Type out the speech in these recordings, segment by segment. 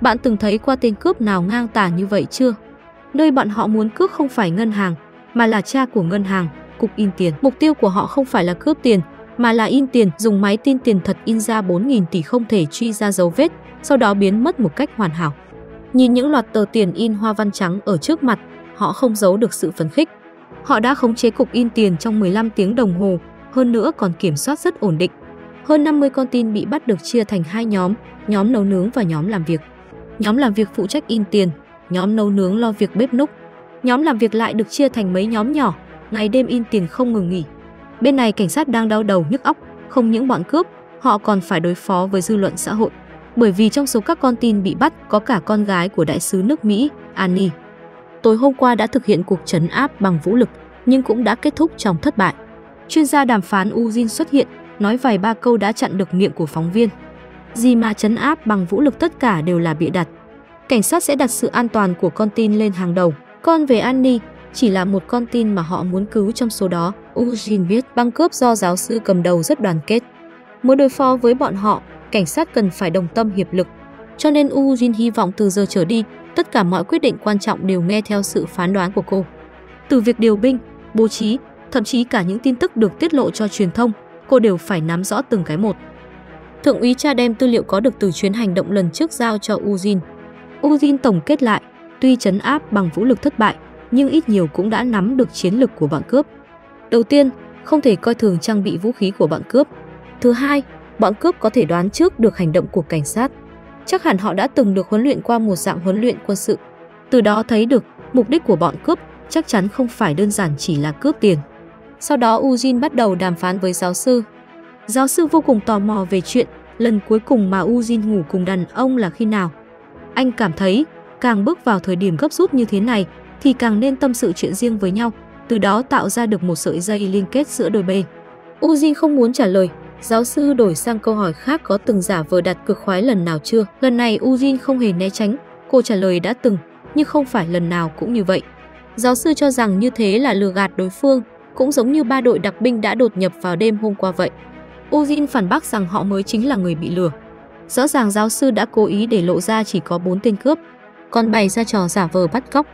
Bạn từng thấy qua tên cướp nào ngang tàng như vậy chưa? Nơi bọn họ muốn cướp không phải ngân hàng, mà là cha của ngân hàng, cục in tiền. Mục tiêu của họ không phải là cướp tiền, mà là in tiền, dùng máy tin tiền thật in ra 4.000 tỷ không thể truy ra dấu vết, sau đó biến mất một cách hoàn hảo. Nhìn những loạt tờ tiền in hoa văn trắng ở trước mặt, họ không giấu được sự phấn khích. Họ đã khống chế cục in tiền trong 15 tiếng đồng hồ, hơn nữa còn kiểm soát rất ổn định. Hơn 50 con tin bị bắt được chia thành hai nhóm, nhóm nấu nướng và nhóm làm việc. Nhóm làm việc phụ trách in tiền, nhóm nấu nướng lo việc bếp núc. Nhóm làm việc lại được chia thành mấy nhóm nhỏ, ngày đêm in tiền không ngừng nghỉ. Bên này cảnh sát đang đau đầu nhức óc, không những bọn cướp, họ còn phải đối phó với dư luận xã hội. Bởi vì trong số các con tin bị bắt có cả con gái của đại sứ nước Mỹ, Annie. Tối hôm qua đã thực hiện cuộc trấn áp bằng vũ lực, nhưng cũng đã kết thúc trong thất bại. Chuyên gia đàm phán Ujin xuất hiện, nói vài ba câu đã chặn được miệng của phóng viên. Gì mà chấn áp bằng vũ lực tất cả đều là bịa đặt. Cảnh sát sẽ đặt sự an toàn của con tin lên hàng đầu. Con về Annie chỉ là một con tin mà họ muốn cứu trong số đó. Ujin biết băng cướp do giáo sư cầm đầu rất đoàn kết. Muốn đối phó với bọn họ, cảnh sát cần phải đồng tâm hiệp lực. Cho nên Ujin hy vọng từ giờ trở đi, tất cả mọi quyết định quan trọng đều nghe theo sự phán đoán của cô. Từ việc điều binh, bố trí, thậm chí cả những tin tức được tiết lộ cho truyền thông, cô đều phải nắm rõ từng cái một. Thượng úy cha đem tư liệu có được từ chuyến hành động lần trước giao cho Ujin. Ujin tổng kết lại, tuy chấn áp bằng vũ lực thất bại, nhưng ít nhiều cũng đã nắm được chiến lực của bọn cướp. Đầu tiên, không thể coi thường trang bị vũ khí của bọn cướp. Thứ hai, bọn cướp có thể đoán trước được hành động của cảnh sát. Chắc hẳn họ đã từng được huấn luyện qua một dạng huấn luyện quân sự. Từ đó thấy được mục đích của bọn cướp chắc chắn không phải đơn giản chỉ là cướp tiền. Sau đó Ujin bắt đầu đàm phán với giáo sư. Giáo sư vô cùng tò mò về chuyện lần cuối cùng mà Ujin ngủ cùng đàn ông là khi nào. Anh cảm thấy càng bước vào thời điểm gấp rút như thế này thì càng nên tâm sự chuyện riêng với nhau, từ đó tạo ra được một sợi dây liên kết giữa đôi bên. Ujin không muốn trả lời, giáo sư đổi sang câu hỏi khác có từng giả vờ đặt cực khoái lần nào chưa. Lần này Ujin không hề né tránh, cô trả lời đã từng, nhưng không phải lần nào cũng như vậy. Giáo sư cho rằng như thế là lừa gạt đối phương, cũng giống như ba đội đặc binh đã đột nhập vào đêm hôm qua vậy. Ujin phản bác rằng họ mới chính là người bị lừa. Rõ ràng giáo sư đã cố ý để lộ ra chỉ có 4 tên cướp, còn bày ra trò giả vờ bắt cóc.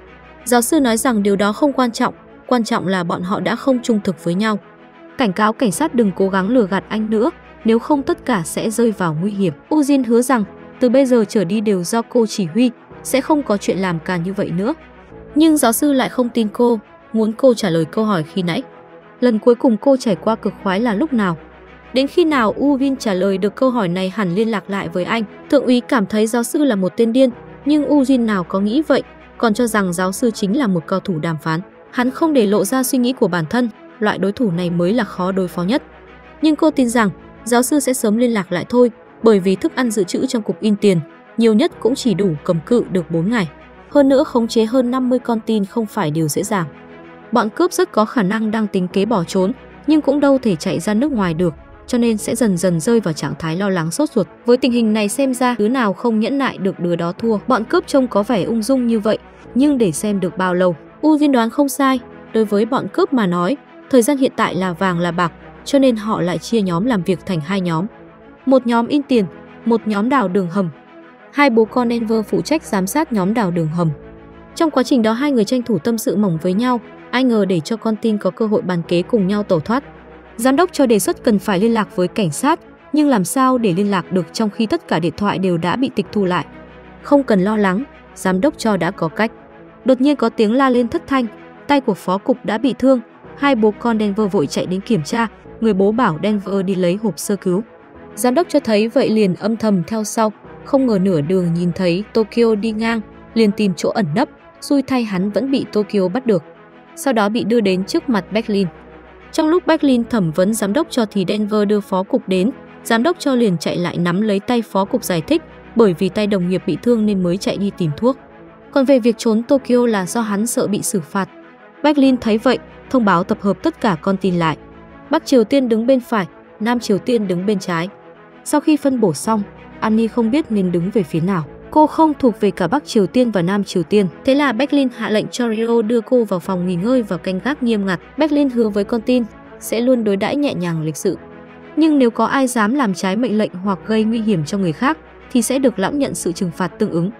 Giáo sư nói rằng điều đó không quan trọng, quan trọng là bọn họ đã không trung thực với nhau. Cảnh cáo cảnh sát đừng cố gắng lừa gạt anh nữa, nếu không tất cả sẽ rơi vào nguy hiểm. Ujin hứa rằng từ bây giờ trở đi đều do cô chỉ huy, sẽ không có chuyện làm càn như vậy nữa. Nhưng giáo sư lại không tin cô, muốn cô trả lời câu hỏi khi nãy. Lần cuối cùng cô trải qua cực khoái là lúc nào? Đến khi nào U Vin trả lời được câu hỏi này hẳn liên lạc lại với anh. Thượng úy cảm thấy giáo sư là một tên điên, nhưng U Vin nào có nghĩ vậy, còn cho rằng giáo sư chính là một cao thủ đàm phán. Hắn không để lộ ra suy nghĩ của bản thân, loại đối thủ này mới là khó đối phó nhất. Nhưng cô tin rằng giáo sư sẽ sớm liên lạc lại thôi, bởi vì thức ăn dự trữ trong cục in tiền, nhiều nhất cũng chỉ đủ cầm cự được 4 ngày. Hơn nữa khống chế hơn 50 con tin không phải điều dễ dàng. Bọn cướp rất có khả năng đang tính kế bỏ trốn, nhưng cũng đâu thể chạy ra nước ngoài được, cho nên sẽ dần dần rơi vào trạng thái lo lắng sốt ruột. Với tình hình này xem ra đứa nào không nhẫn nại được đứa đó thua. Bọn cướp trông có vẻ ung dung như vậy, nhưng để xem được bao lâu. U Diên đoán không sai, đối với bọn cướp mà nói, thời gian hiện tại là vàng là bạc, cho nên họ lại chia nhóm làm việc thành hai nhóm. Một nhóm in tiền, một nhóm đào đường hầm. Hai bố con Enver phụ trách giám sát nhóm đào đường hầm. Trong quá trình đó hai người tranh thủ tâm sự mỏng với nhau, ai ngờ để cho con tin có cơ hội bàn kế cùng nhau tẩu thoát. Giám đốc cho đề xuất cần phải liên lạc với cảnh sát, nhưng làm sao để liên lạc được trong khi tất cả điện thoại đều đã bị tịch thu lại. Không cần lo lắng, giám đốc cho đã có cách. Đột nhiên có tiếng la lên thất thanh, tay của phó cục đã bị thương, hai bố con Denver vội chạy đến kiểm tra, người bố bảo Denver đi lấy hộp sơ cứu. Giám đốc cho thấy vậy liền âm thầm theo sau, không ngờ nửa đường nhìn thấy Tokyo đi ngang, liền tìm chỗ ẩn nấp, xui thay hắn vẫn bị Tokyo bắt được. Sau đó bị đưa đến trước mặt Berlin. Trong lúc Berlin thẩm vấn giám đốc cho thì Denver đưa phó cục đến, giám đốc cho liền chạy lại nắm lấy tay phó cục giải thích, bởi vì tay đồng nghiệp bị thương nên mới chạy đi tìm thuốc. Còn về việc trốn Tokyo là do hắn sợ bị xử phạt. Berlin thấy vậy, thông báo tập hợp tất cả con tin lại. Bắc Triều Tiên đứng bên phải, Nam Triều Tiên đứng bên trái. Sau khi phân bổ xong, Annie không biết nên đứng về phía nào. Cô không thuộc về cả Bắc Triều Tiên và Nam Triều Tiên. Thế là Berlin hạ lệnh cho Rio đưa cô vào phòng nghỉ ngơi và canh gác nghiêm ngặt. Berlin hứa với con tin sẽ luôn đối đãi nhẹ nhàng lịch sự. Nhưng nếu có ai dám làm trái mệnh lệnh hoặc gây nguy hiểm cho người khác, thì sẽ được lãng nhận sự trừng phạt tương ứng.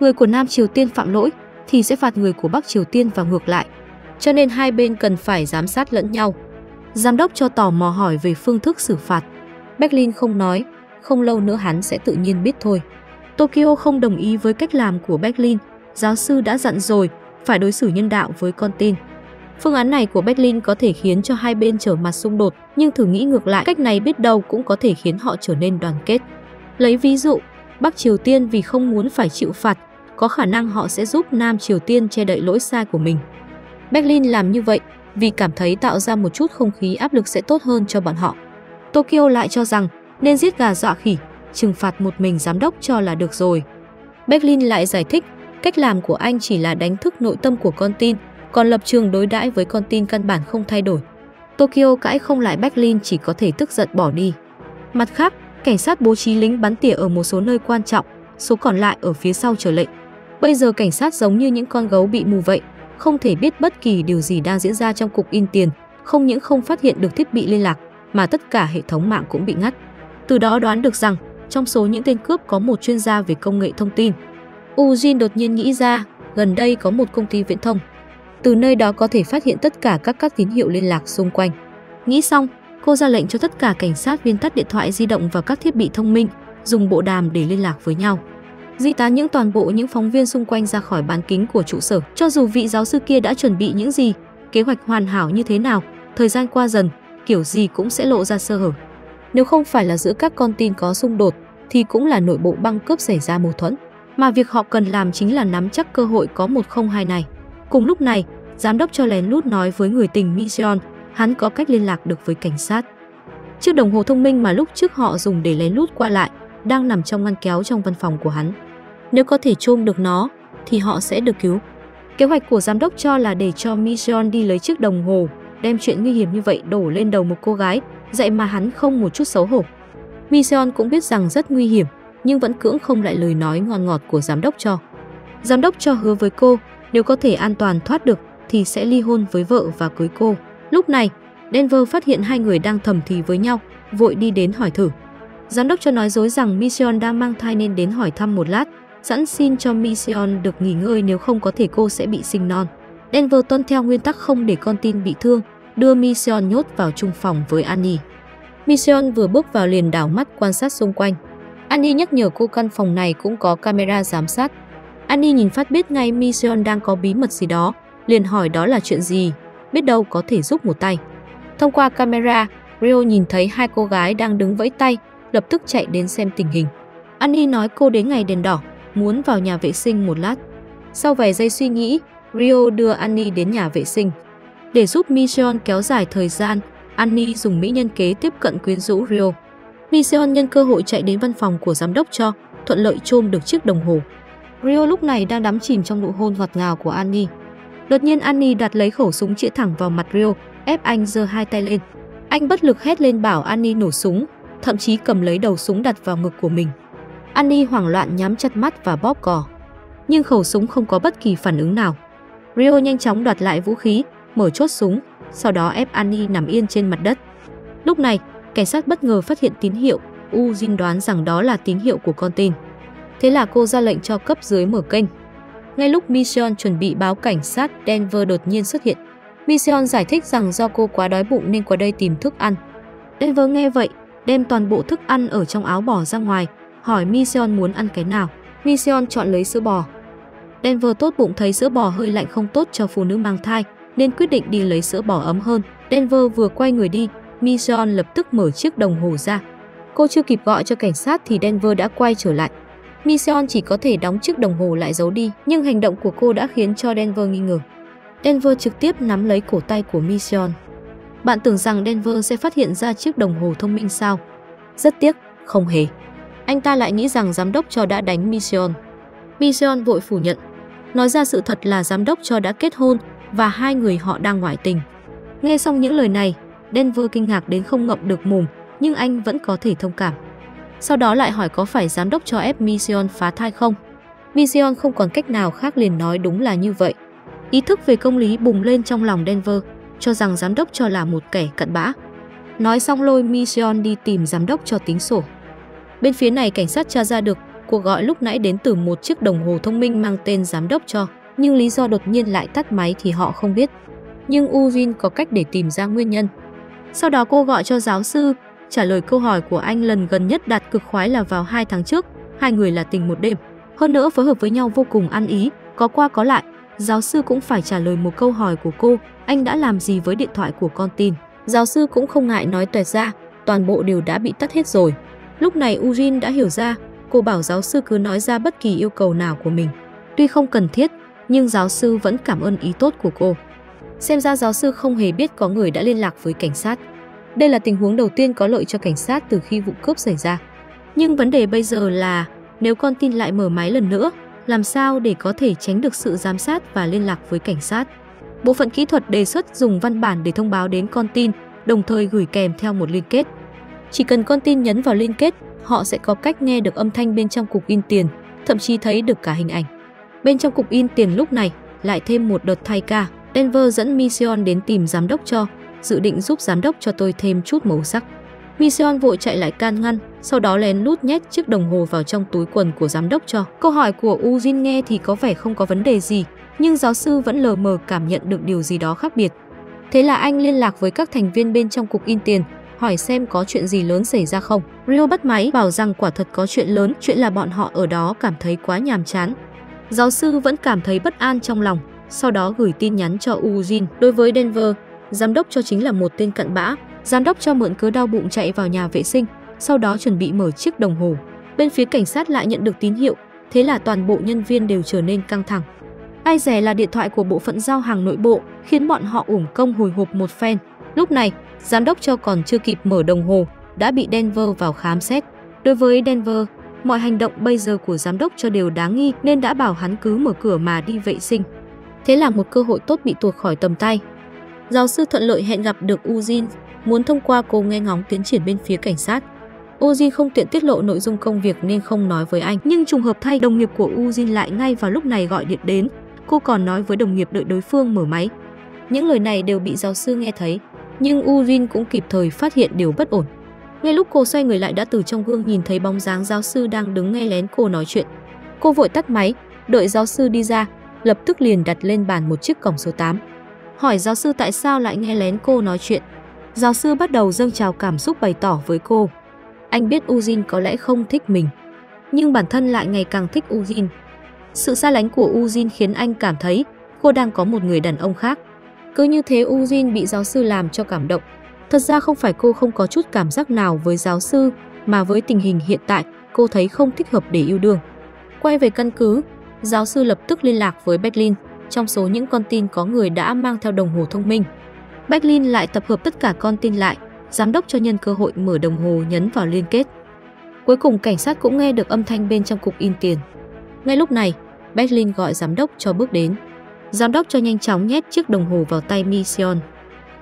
Người của Nam Triều Tiên phạm lỗi thì sẽ phạt người của Bắc Triều Tiên và ngược lại. Cho nên hai bên cần phải giám sát lẫn nhau. Giám đốc cho tò mò hỏi về phương thức xử phạt. Berlin không nói, không lâu nữa hắn sẽ tự nhiên biết thôi. Tokyo không đồng ý với cách làm của Berlin, giáo sư đã dặn rồi, phải đối xử nhân đạo với con tin. Phương án này của Berlin có thể khiến cho hai bên trở mặt xung đột, nhưng thử nghĩ ngược lại, cách này biết đâu cũng có thể khiến họ trở nên đoàn kết. Lấy ví dụ, Bắc Triều Tiên vì không muốn phải chịu phạt, có khả năng họ sẽ giúp Nam Triều Tiên che đậy lỗi sai của mình. Berlin làm như vậy vì cảm thấy tạo ra một chút không khí áp lực sẽ tốt hơn cho bọn họ. Tokyo lại cho rằng nên giết gà dọa khỉ, trừng phạt một mình giám đốc cho là được rồi. Berlin lại giải thích, cách làm của anh chỉ là đánh thức nội tâm của con tin, còn lập trường đối đãi với con tin căn bản không thay đổi. Tokyo cãi không lại Berlin chỉ có thể tức giận bỏ đi. Mặt khác, cảnh sát bố trí lính bắn tỉa ở một số nơi quan trọng, số còn lại ở phía sau chờ lệnh. Bây giờ cảnh sát giống như những con gấu bị mù vậy, không thể biết bất kỳ điều gì đang diễn ra trong cục in tiền, không những không phát hiện được thiết bị liên lạc, mà tất cả hệ thống mạng cũng bị ngắt. Từ đó đoán được rằng, trong số những tên cướp có một chuyên gia về công nghệ thông tin. Ujin đột nhiên nghĩ ra, gần đây có một công ty viễn thông. Từ nơi đó có thể phát hiện tất cả các các tín hiệu liên lạc xung quanh. Nghĩ xong, cô ra lệnh cho tất cả cảnh sát viên tắt điện thoại di động và các thiết bị thông minh, dùng bộ đàm để liên lạc với nhau. Di tán những toàn bộ những phóng viên xung quanh ra khỏi bán kính của trụ sở. Cho dù vị giáo sư kia đã chuẩn bị những gì, kế hoạch hoàn hảo như thế nào, thời gian qua dần, kiểu gì cũng sẽ lộ ra sơ hở. Nếu không phải là giữa các con tin có xung đột, thì cũng là nội bộ băng cướp xảy ra mâu thuẫn. Mà việc họ cần làm chính là nắm chắc cơ hội có 102 này. Cùng lúc này, giám đốc cho lén lút nói với người tình Mission, hắn có cách liên lạc được với cảnh sát. Chiếc đồng hồ thông minh mà lúc trước họ dùng để lén lút qua lại, đang nằm trong ngăn kéo trong văn phòng của hắn. Nếu có thể chôm được nó, thì họ sẽ được cứu. Kế hoạch của giám đốc cho là để cho Mission đi lấy chiếc đồng hồ, đem chuyện nguy hiểm như vậy đổ lên đầu một cô gái, dạy mà hắn không một chút xấu hổ. Mission cũng biết rằng rất nguy hiểm, nhưng vẫn cưỡng không lại lời nói ngon ngọt của giám đốc cho. Giám đốc cho hứa với cô, nếu có thể an toàn thoát được thì sẽ ly hôn với vợ và cưới cô. Lúc này, Denver phát hiện hai người đang thầm thì với nhau, vội đi đến hỏi thử. Giám đốc cho nói dối rằng Mission đang mang thai nên đến hỏi thăm một lát, sẵn xin cho Mission được nghỉ ngơi nếu không có thể cô sẽ bị sinh non. Denver tuân theo nguyên tắc không để con tin bị thương, đưa Mission nhốt vào chung phòng với Annie. Mission vừa bước vào liền đảo mắt quan sát xung quanh. Annie nhắc nhở cô căn phòng này cũng có camera giám sát. Annie nhìn phát biết ngay Mission đang có bí mật gì đó, liền hỏi đó là chuyện gì, biết đâu có thể giúp một tay. Thông qua camera, Rio nhìn thấy hai cô gái đang đứng vẫy tay, lập tức chạy đến xem tình hình. Annie nói cô đến ngày đèn đỏ, muốn vào nhà vệ sinh một lát. Sau vài giây suy nghĩ, Rio đưa Annie đến nhà vệ sinh. Để giúp Mission kéo dài thời gian, Annie dùng mỹ nhân kế tiếp cận quyến rũ Rio. Mission nhân cơ hội chạy đến văn phòng của giám đốc cho, thuận lợi chôm được chiếc đồng hồ. Rio lúc này đang đắm chìm trong nụ hôn ngọt ngào của Annie. Đột nhiên Annie đặt lấy khẩu súng chĩa thẳng vào mặt Rio, ép anh giơ hai tay lên. Anh bất lực hét lên bảo Annie nổ súng, thậm chí cầm lấy đầu súng đặt vào ngực của mình. Annie hoảng loạn nhắm chặt mắt và bóp cò. Nhưng khẩu súng không có bất kỳ phản ứng nào. Rio nhanh chóng đoạt lại vũ khí, mở chốt súng, sau đó ép Annie nằm yên trên mặt đất. Lúc này, cảnh sát bất ngờ phát hiện tín hiệu, U Jin đoán rằng đó là tín hiệu của con tin. Thế là cô ra lệnh cho cấp dưới mở kênh. Ngay lúc Mission chuẩn bị báo cảnh sát, Denver đột nhiên xuất hiện. Mission giải thích rằng do cô quá đói bụng nên qua đây tìm thức ăn. Denver nghe vậy, đem toàn bộ thức ăn ở trong áo bỏ ra ngoài, hỏi Mission muốn ăn cái nào. Mission chọn lấy sữa bò. Denver tốt bụng thấy sữa bò hơi lạnh không tốt cho phụ nữ mang thai, nên quyết định đi lấy sữa bò ấm hơn. Denver vừa quay người đi, Mission lập tức mở chiếc đồng hồ ra. Cô chưa kịp gọi cho cảnh sát thì Denver đã quay trở lại. Mission chỉ có thể đóng chiếc đồng hồ lại giấu đi, nhưng hành động của cô đã khiến cho Denver nghi ngờ. Denver trực tiếp nắm lấy cổ tay của Mission. Bạn tưởng rằng Denver sẽ phát hiện ra chiếc đồng hồ thông minh sao? Rất tiếc, không hề. Anh ta lại nghĩ rằng giám đốc cho đã đánh Mission. Mission vội phủ nhận. Nói ra sự thật là giám đốc cho đã kết hôn và hai người họ đang ngoại tình. Nghe xong những lời này, Denver kinh ngạc đến không ngậm được mồm, nhưng anh vẫn có thể thông cảm. Sau đó lại hỏi có phải giám đốc cho ép Mission phá thai không? Mission không còn cách nào khác liền nói đúng là như vậy. Ý thức về công lý bùng lên trong lòng Denver, cho rằng giám đốc cho là một kẻ cặn bã. Nói xong lôi Mission đi tìm giám đốc cho tính sổ. Bên phía này cảnh sát tra ra được cuộc gọi lúc nãy đến từ một chiếc đồng hồ thông minh mang tên giám đốc cho, nhưng lý do đột nhiên lại tắt máy thì họ không biết. Nhưng Uvin có cách để tìm ra nguyên nhân. Sau đó cô gọi cho giáo sư, trả lời câu hỏi của anh lần gần nhất đạt cực khoái là vào 2 tháng trước, hai người là tình một đêm. Hơn nữa phối hợp với nhau vô cùng ăn ý, có qua có lại. Giáo sư cũng phải trả lời một câu hỏi của cô, anh đã làm gì với điện thoại của con tin. Giáo sư cũng không ngại nói tuệt ra, toàn bộ đều đã bị tắt hết rồi. Lúc này Ujin đã hiểu ra, cô bảo giáo sư cứ nói ra bất kỳ yêu cầu nào của mình. Tuy không cần thiết, nhưng giáo sư vẫn cảm ơn ý tốt của cô. Xem ra giáo sư không hề biết có người đã liên lạc với cảnh sát. Đây là tình huống đầu tiên có lợi cho cảnh sát từ khi vụ cướp xảy ra. Nhưng vấn đề bây giờ là nếu con tin lại mở máy lần nữa, làm sao để có thể tránh được sự giám sát và liên lạc với cảnh sát? Bộ phận kỹ thuật đề xuất dùng văn bản để thông báo đến con tin, đồng thời gửi kèm theo một liên kết. Chỉ cần con tin nhấn vào liên kết, họ sẽ có cách nghe được âm thanh bên trong cục in tiền, thậm chí thấy được cả hình ảnh. Bên trong cục in tiền lúc này lại thêm một đợt thay ca. Denver dẫn Mission đến tìm giám đốc cho, dự định giúp giám đốc cho tôi thêm chút màu sắc. Mission vội chạy lại can ngăn, sau đó lén lút nhét chiếc đồng hồ vào trong túi quần của giám đốc cho. Câu hỏi của Ujin nghe thì có vẻ không có vấn đề gì, nhưng giáo sư vẫn lờ mờ cảm nhận được điều gì đó khác biệt. Thế là anh liên lạc với các thành viên bên trong cục in tiền, hỏi xem có chuyện gì lớn xảy ra không. Rio bắt máy bảo rằng quả thật có chuyện lớn, chuyện là bọn họ ở đó cảm thấy quá nhàm chán. Giáo sư vẫn cảm thấy bất an trong lòng, sau đó gửi tin nhắn cho Ujin. Đối với Denver, giám đốc cho chính là một tên cặn bã. Giám đốc cho mượn cớ đau bụng chạy vào nhà vệ sinh, sau đó chuẩn bị mở chiếc đồng hồ. Bên phía cảnh sát lại nhận được tín hiệu, thế là toàn bộ nhân viên đều trở nên căng thẳng. Ai rẻ là điện thoại của bộ phận giao hàng nội bộ, khiến bọn họ uổng công hồi hộp một phen. Lúc này, giám đốc cho còn chưa kịp mở đồng hồ, đã bị Denver vào khám xét. Đối với Denver, mọi hành động bây giờ của giám đốc cho đều đáng nghi nên đã bảo hắn cứ mở cửa mà đi vệ sinh. Thế là một cơ hội tốt bị tuột khỏi tầm tay. Giáo sư thuận lợi hẹn gặp được Ujin, muốn thông qua cô nghe ngóng tiến triển bên phía cảnh sát. Ujin không tiện tiết lộ nội dung công việc nên không nói với anh, nhưng trùng hợp thay đồng nghiệp của Ujin lại ngay vào lúc này gọi điện đến. Cô còn nói với đồng nghiệp đợi đối phương mở máy. Những lời này đều bị giáo sư nghe thấy, nhưng Ujin cũng kịp thời phát hiện điều bất ổn. Ngay lúc cô xoay người lại đã từ trong gương nhìn thấy bóng dáng giáo sư đang đứng nghe lén cô nói chuyện. Cô vội tắt máy, đợi giáo sư đi ra, lập tức liền đặt lên bàn một chiếc cổng số 8. Hỏi giáo sư tại sao lại nghe lén cô nói chuyện. Giáo sư bắt đầu dâng trào cảm xúc bày tỏ với cô. Anh biết Ujin có lẽ không thích mình, nhưng bản thân lại ngày càng thích Ujin. Sự xa lánh của Ujin khiến anh cảm thấy cô đang có một người đàn ông khác. Cứ như thế Ujin bị giáo sư làm cho cảm động. Thật ra không phải cô không có chút cảm giác nào với giáo sư, mà với tình hình hiện tại, cô thấy không thích hợp để yêu đương. Quay về căn cứ, giáo sư lập tức liên lạc với Berlin. Trong số những con tin có người đã mang theo đồng hồ thông minh. Berlin lại tập hợp tất cả con tin lại, giám đốc cho nhân cơ hội mở đồng hồ nhấn vào liên kết. Cuối cùng cảnh sát cũng nghe được âm thanh bên trong cục in tiền. Ngay lúc này, Berlin gọi giám đốc cho bước đến. Giám đốc cho nhanh chóng nhét chiếc đồng hồ vào tay Mission.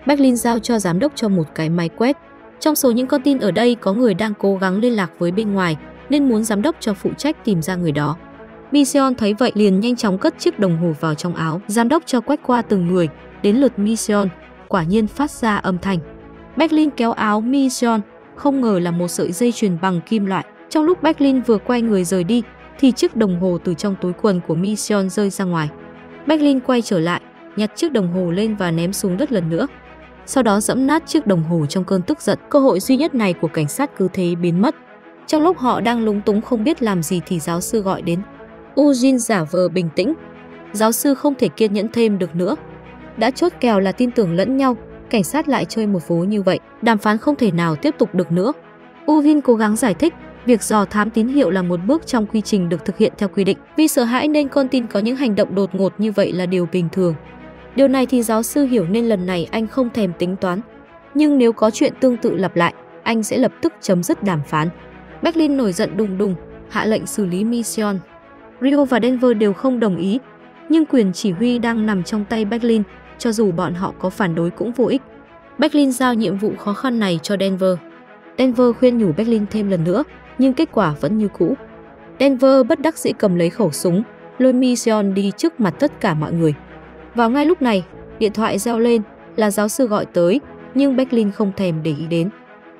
Berlin giao cho giám đốc cho một cái máy quét. Trong số những con tin ở đây có người đang cố gắng liên lạc với bên ngoài, nên muốn giám đốc cho phụ trách tìm ra người đó. Mission thấy vậy liền nhanh chóng cất chiếc đồng hồ vào trong áo. Giám đốc cho quét qua từng người, đến lượt Mission, quả nhiên phát ra âm thanh. Berlin kéo áo Mission, không ngờ là một sợi dây chuyền bằng kim loại. Trong lúc Berlin vừa quay người rời đi, thì chiếc đồng hồ từ trong túi quần của Mission rơi ra ngoài. Berlin quay trở lại, nhặt chiếc đồng hồ lên và ném xuống đất lần nữa. Sau đó dẫm nát chiếc đồng hồ trong cơn tức giận. Cơ hội duy nhất này của cảnh sát cứ thế biến mất. Trong lúc họ đang lúng túng không biết làm gì thì giáo sư gọi đến. Ujin giả vờ bình tĩnh. Giáo sư không thể kiên nhẫn thêm được nữa. Đã chốt kèo là tin tưởng lẫn nhau, cảnh sát lại chơi một vố như vậy, đàm phán không thể nào tiếp tục được nữa. Ujin cố gắng giải thích, việc dò thám tín hiệu là một bước trong quy trình được thực hiện theo quy định. Vì sợ hãi nên con tin có những hành động đột ngột như vậy là điều bình thường. Điều này thì giáo sư hiểu nên lần này anh không thèm tính toán. Nhưng nếu có chuyện tương tự lặp lại, anh sẽ lập tức chấm dứt đàm phán. Berlin nổi giận đùng đùng, hạ lệnh xử lý Mission. Rio và Denver đều không đồng ý, nhưng quyền chỉ huy đang nằm trong tay Berlin, cho dù bọn họ có phản đối cũng vô ích. Berlin giao nhiệm vụ khó khăn này cho Denver. Denver khuyên nhủ Berlin thêm lần nữa, nhưng kết quả vẫn như cũ. Denver bất đắc dĩ cầm lấy khẩu súng, lôi Mission đi trước mặt tất cả mọi người. Vào ngay lúc này, điện thoại reo lên là giáo sư gọi tới, nhưng Berlin không thèm để ý đến.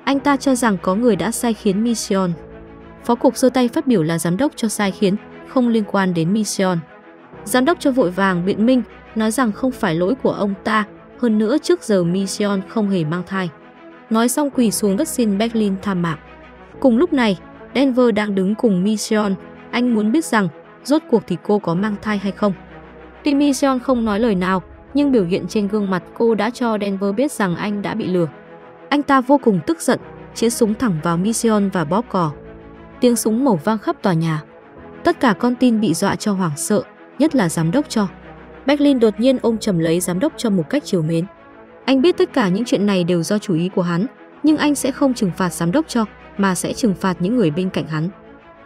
Anh ta cho rằng có người đã sai khiến Mission. Phó cục giơ tay phát biểu là giám đốc cho sai khiến, không liên quan đến Mission. Giám đốc cho vội vàng biện minh, nói rằng không phải lỗi của ông ta, hơn nữa trước giờ Mission không hề mang thai. Nói xong quỳ xuống đất xin Berlin tha mạng. Cùng lúc này, Denver đang đứng cùng Mission, anh muốn biết rằng rốt cuộc thì cô có mang thai hay không. Tuy Seon không nói lời nào, nhưng biểu hiện trên gương mặt cô đã cho Denver biết rằng anh đã bị lừa. Anh ta vô cùng tức giận, chĩa súng thẳng vào Mission và bóp cò. Tiếng súng mổ vang khắp tòa nhà. Tất cả con tin bị dọa cho hoảng sợ, nhất là giám đốc cho. Berlin đột nhiên ôm chầm lấy giám đốc cho một cách chiều mến. Anh biết tất cả những chuyện này đều do chủ ý của hắn, nhưng anh sẽ không trừng phạt giám đốc cho, mà sẽ trừng phạt những người bên cạnh hắn.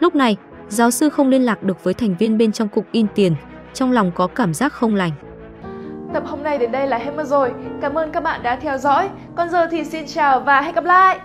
Lúc này, giáo sư không liên lạc được với thành viên bên trong cục in tiền, trong lòng có cảm giác không lành. Tập hôm nay đến đây là hết mất rồi. Cảm ơn các bạn đã theo dõi. Còn giờ thì xin chào và hẹn gặp lại.